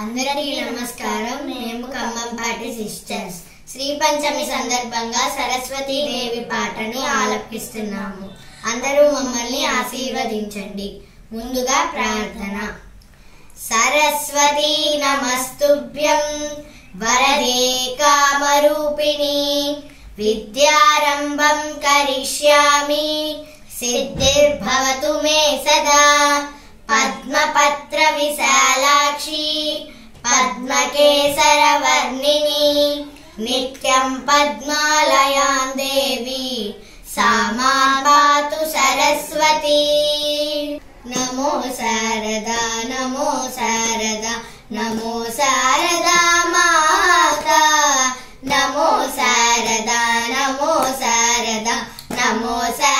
అందరికీ నమస్కారం. మేము కమ్మంపాటి సిస్టర్స్. శ్రీ పంచమి సందర్భంగా సరస్వతి దేవి పాటని ఆలపిస్తున్నాము. అందరూ మమ్మల్ని ఆశీర్వదించండి. ముందుగా ప్రార్థన. సరస్వతి నమస్తుభ్యం. వరదే కామరూపిణి. విద్యారంభం కరిష్యామి. సిద్ధిర్భవతు మే సదా. पद्मकेसरवर्णिनी नित्यं पद्मालयां देवी सा मां पातु सरस्वती। नमो शारदा नमो शारदा नमो शारदा माता। नमो शारदा नमो शारदा नमो शारदा।